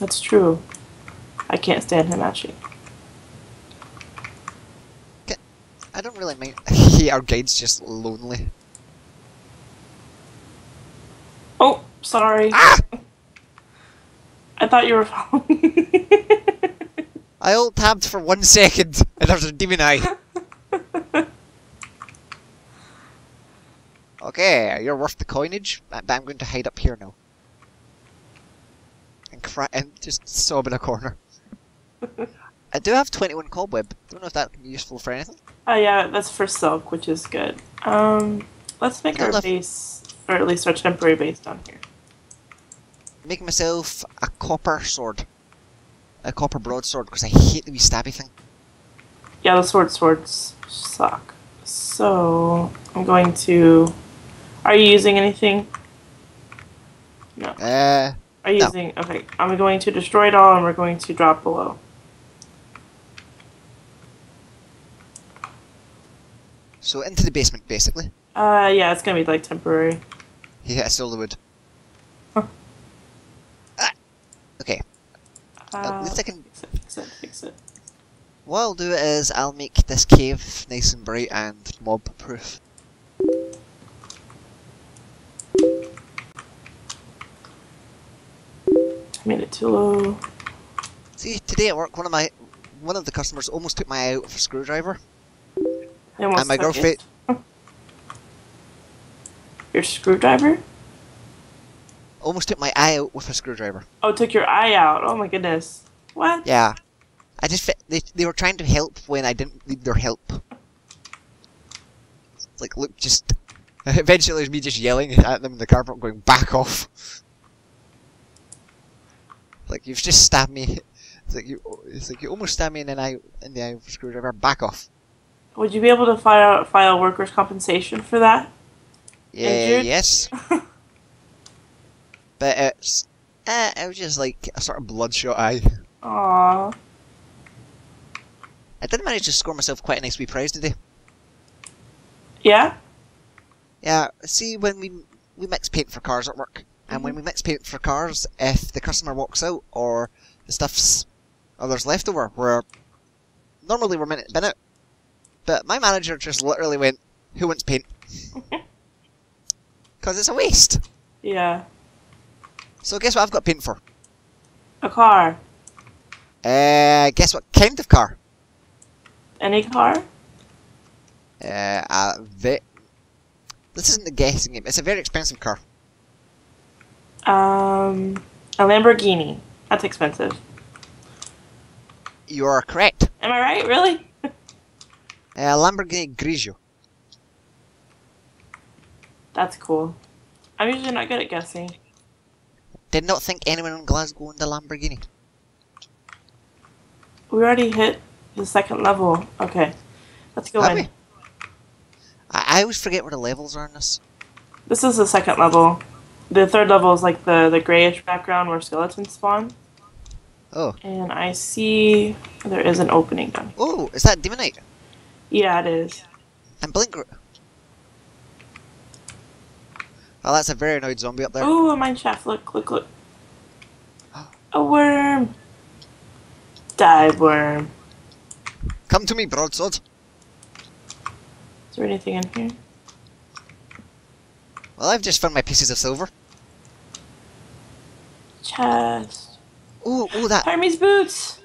That's true. I can't stand him actually. I don't really mind. He, our guide's just lonely. Oh, sorry. Ah! I thought you were following. I alt tabbed for one second, and there's a demon eye. okay, you're worth the coinage, but I'm going to hide up here now. And cry and just sob in a corner. I do have 21 cobweb. Don't know if that can be useful for anything. oh yeah, that's for silk, which is good. Um, let's make our base, or at least our temporary base down here. Make myself a copper sword. A copper broadsword, because I hate the wee stabby thing. Yeah, the sword swords suck. So I'm going to. Are you using anything? No. Uh, Are you No. using? Okay, I'm going to destroy it all, and we're going to drop below. so into the basement, basically. Uh, yeah, it's gonna be like temporary. Yeah, stole the wood. Huh. Ah, okay, at Uh, least I can fix it, fix it, fix it. What I'll do is I'll make this cave nice and bright and mob proof. Made it too low. See, today at work, one of my one of the customers almost took my eye out with a screwdriver. And my girlfriend- Your screwdriver? Almost took my eye out with a screwdriver. Oh, took your eye out. Oh my goodness. What? Yeah, I just fi- they they were trying to help when I didn't need their help. Like, look, just eventually it was me just yelling at them in the car park, going back off. Like you've just stabbed me. It's like you. It's like you almost stabbed me in the eye in the eye with a screwdriver. Back off. Would you be able to file file workers' compensation for that? Yeah, Injured? yes. but it's uh, it was just like a sort of bloodshot eye. Aww. I did manage to score myself quite a nice wee prize today. Yeah? Yeah, see when we we mix paint for cars at work, and when we mix paint for cars, if the customer walks out or the stuff's or there's leftover, we're normally we're meant to bin it. But my manager just literally went, "Who wants paint?" Because it's a waste. Yeah. So guess what I've got paint for? A car. Uh, guess what kind of car? Any car? Uh, a ve- This isn't the guessing game. It's a very expensive car. Um, a Lamborghini. That's expensive. You are correct. Am I right? Really? A Lamborghini Grigio. That's cool. I'm usually not good at guessing. Did not think anyone in Glasgow owned a Lamborghini. We already hit the second level. Okay. Let's go Have in. I always forget where the levels are in this. This is the second level. The third level is like the, the grayish background where skeletons spawn. Oh. And I see there is an opening down here. Oh, is that Demonite? Yeah, it is. And Blink. Oh, that's a very annoyed zombie up there. Oh, a mine shaft. Look, look, look. A worm. Die, worm. Come to me, broadsword. Is there anything in here? Well, I've just found my pieces of silver. Chest. Oh, oh, that. Hermes boots.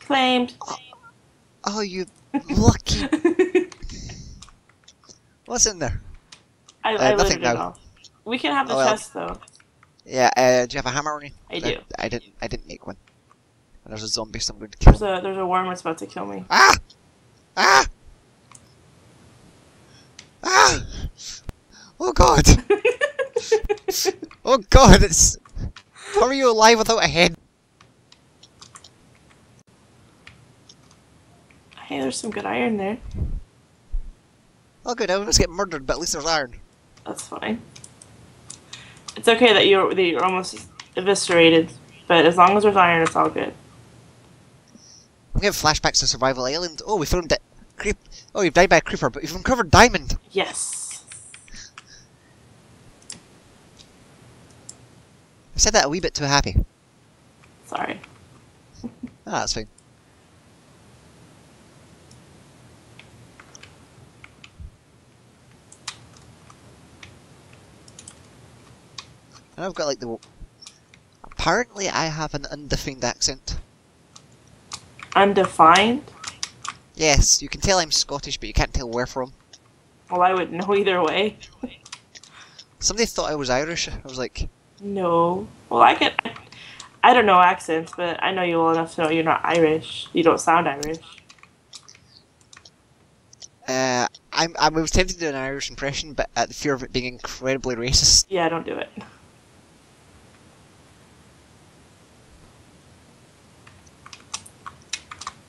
Claimed. Oh, you lucky. What's in there? I, Uh, I nothing now. We can have the Oh, well. chest though. Yeah, uh, do you have a hammer on you? I do. I didn't. I didn't make one. And there's a zombie, so I'm going to kill. There's a there's a worm that's about to kill me. Ah! Ah! Ah! Oh god! oh god! It's. How are you alive without a head? hey, there's some good iron there. Oh good, I almost get murdered, but at least there's iron. That's fine. It's okay that you're that you're almost eviscerated, but as long as there's iron, it's all good. I'm getting flashbacks to Survival Island. Oh, we found it. Creep. Oh, you've died by a creeper, but you've uncovered diamond. Yes. I said that a wee bit too happy. Sorry. Ah, that's fine. And I've got like the. Apparently, I have an undefined accent. Undefined? Yes, you can tell I'm Scottish, but you can't tell where from. Well, I would know either way. Somebody thought I was Irish. I was like, No. Well, I can. I don't know accents, but I know you well enough to know you're not Irish. You don't sound Irish. uh, I'm, I was tempted to do an Irish impression, but at the fear of it being incredibly racist. Yeah, I don't do it.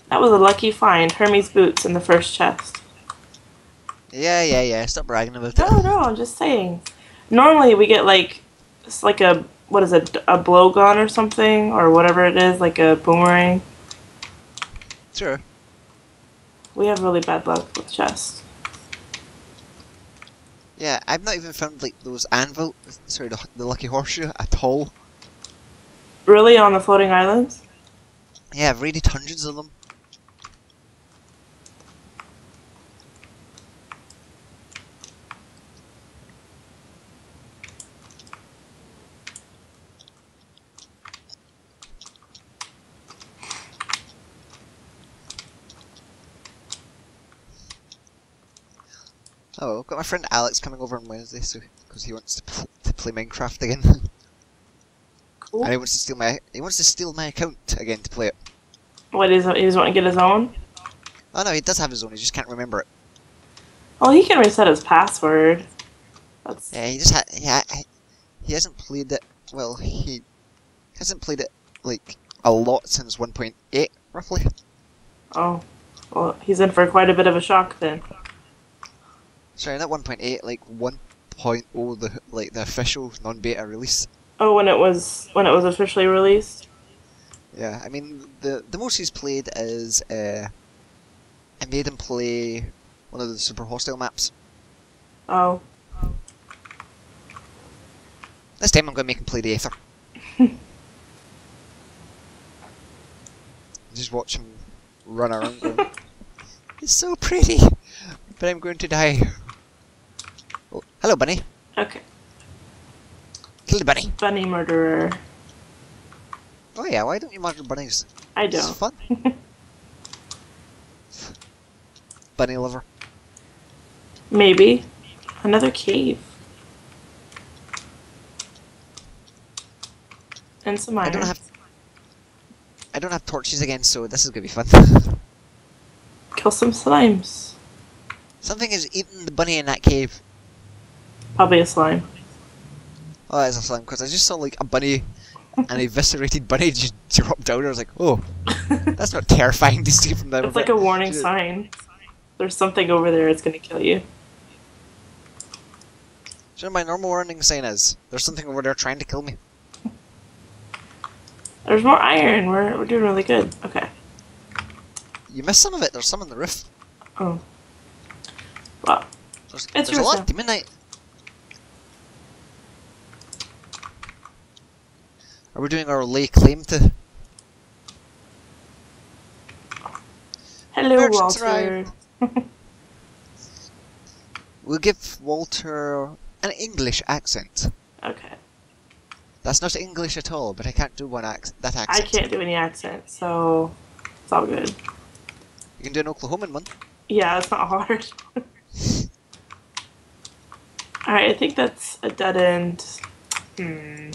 That was a lucky find. Hermes boots in the first chest. Yeah, yeah, yeah. Stop bragging about it. No, no, I'm just saying. Normally we get like it's like a what is it a blowgun or something or whatever it is like a boomerang. Sure. We have really bad luck with chests. Yeah, I've not even found like those anvil, sorry, the, the lucky horseshoe at all. Really on the floating islands? Yeah, I've raided hundreds of them. Oh, I've got my friend Alex coming over on Wednesday, so because he wants to, pl- to play Minecraft again, Cool. and he wants to steal my he wants to steal my account again to play it. What is he? he's wanting to get his own? Oh no, he does have his own. He just can't remember it. Well, he can reset his password. That's Yeah, he just ha- yeah, he hasn't played it. Well, he hasn't played it like a lot since 1.8, roughly. oh, well, he's in for quite a bit of a shock then. Sorry, not 1.8, like 1.0, the like the official non-beta release. Oh, when it was when it was officially released. Yeah, I mean the the most he's played is uh, I made him play one of the super hostile maps. Oh, This time I'm going to make him play the Aether. Just watch him run around. going, it's so pretty, but I'm going to die. Hello, bunny. okay. Kill the bunny. Bunny murderer. Oh yeah, why don't you murder bunnies? I don't. fun. Bunny lover. Maybe another cave. And some iron. I don't have. I don't have torches again, so this is gonna be fun. Kill some slimes. Something is eating the bunny in that cave. Probably a slime. Oh, that's a slime because I just saw like a bunny, an eviscerated bunny just drop down. I was like, oh, that's not terrifying to see from that. It's like a warning Shit. sign. There's something over there. It's gonna kill you. Do you know what my normal warning sign is? There's something over there trying to kill me. There's more iron. We're we're doing really good. Okay. You missed some of it. There's some on the roof. Oh. Well, There's, It's there's a lot demonite. Are we doing our lay claim to? hello, Merchants Walter. We'll give Walter an English accent. okay. That's not English at all, but I can't do one ac- that accent. I can't do any accent, so it's all good. You can do an Oklahoman one. Yeah, it's not hard. Alright, I think that's a dead end. Hmm.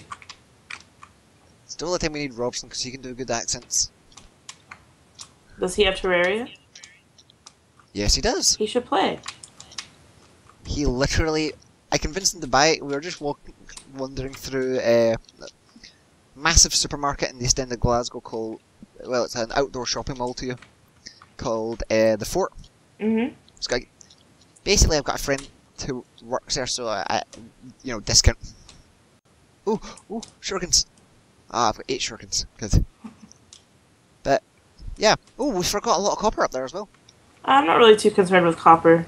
The time we need Robson because he can do good accents. Does he have Terraria? Yes, he does. He should play. He literally. I convinced him to buy it. We were just walking, wandering through a massive supermarket in the East End of Glasgow called. Well, it's an outdoor shopping mall to you. Called uh, the Fort. It's got, basically, I've got a friend who works there, so I, I you know, discount. Ooh, ooh, shurikens. Ah, I've got eight shurikens. Good. But, yeah. Oh, we forgot a lot of copper up there as well. I'm not really too concerned with copper.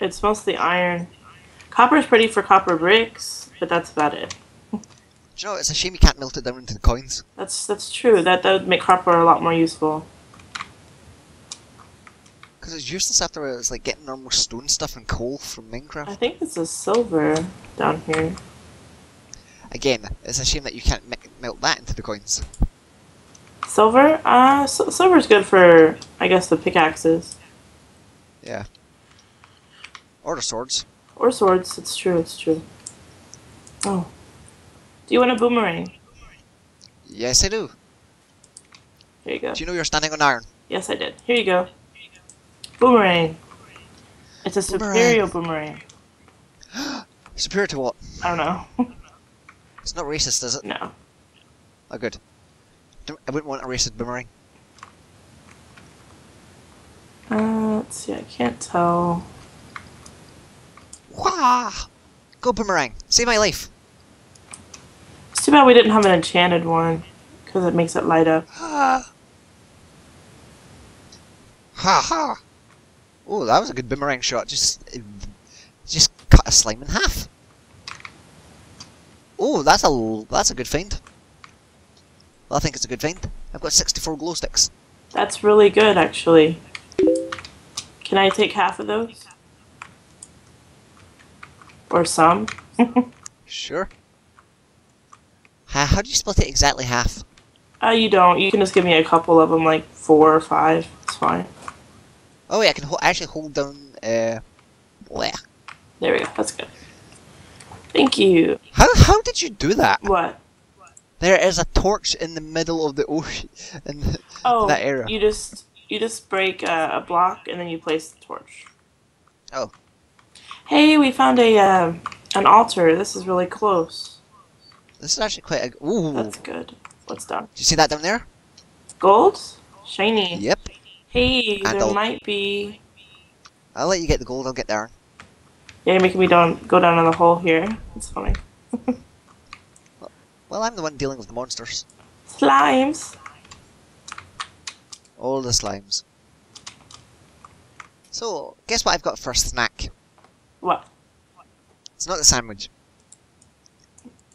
It's mostly iron. Copper's pretty for copper bricks, but that's about it. Do you know, it's a shame you can't melt it down into the coins. That's that's true. That that would make copper a lot more useful. Because it's useless after it's like getting normal stone stuff and coal from Minecraft. I think it's a silver down here. Again, it's a shame that you can't me- melt that into the coins. Silver? Uh, s- silver's good for, I guess, the pickaxes. Yeah. Or the swords. Or swords. It's true, it's true. Oh. Do you want a boomerang? Yes, I do. Here you go. Do you know you're standing on iron? Yes, I did. Here you go. Boomerang. It's a Boomerang. superior boomerang. Superior to what? I don't know. It's not racist, is it? no. Oh, good. I wouldn't want a racist boomerang. Uh, let's see. I can't tell. Wah! Go boomerang. Save my life. It's too bad we didn't have an enchanted one, because it makes it light up. Ha! Ha ha! Oh, that was a good boomerang shot. Just, just cut a slime in half. Oh, that's a that's a good find. Well, I think it's a good find. I've got 64 glow sticks. That's really good, actually. Can I take half of those? Or some? Sure. How, how do you split it exactly half? uh, you don't. You can just give me a couple of them, like four or five. It's fine. Oh, yeah, I can ho- actually hold down. Uh, bleh. There we go. That's good. Thank you. How how did you do that? What? There is a torch in the middle of the ocean. In Oh, that area. you just you just break a, a block and then you place the torch. Oh. Hey, we found a uh, an altar. This is really close. This is actually quite a. Ooh. That's good. What's down? Do you see that down there? Gold? Shiny. Yep. Hey, And there I'll- might be. I'll let you get the gold. I'll get there. Yeah, you're making me down go down in the hole here. It's funny. Well, I'm the one dealing with the monsters. Slimes. All the slimes. So, guess what I've got for a snack? What? It's not the sandwich.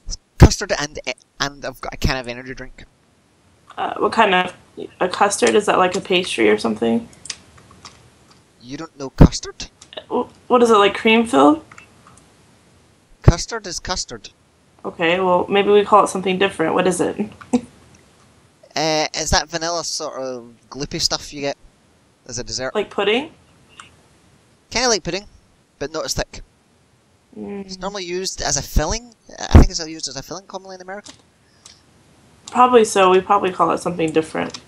It's custard and e- and I've got a can of energy drink. Uh, what kind of a custard? Is that like a pastry or something? You don't know custard? Wh- What is it like? Cream filled? Custard is custard. Okay, well maybe we call it something different. What is it? Uh, is that vanilla sort of gloopy stuff you get as a dessert? like pudding? Kind of like pudding, but not as thick. It's Mm, normally used as a filling. I think it's used as a filling commonly in America. probably so. We probably call it something different.